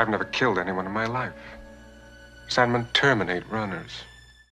I've never killed anyone in my life. Sandman terminate runners.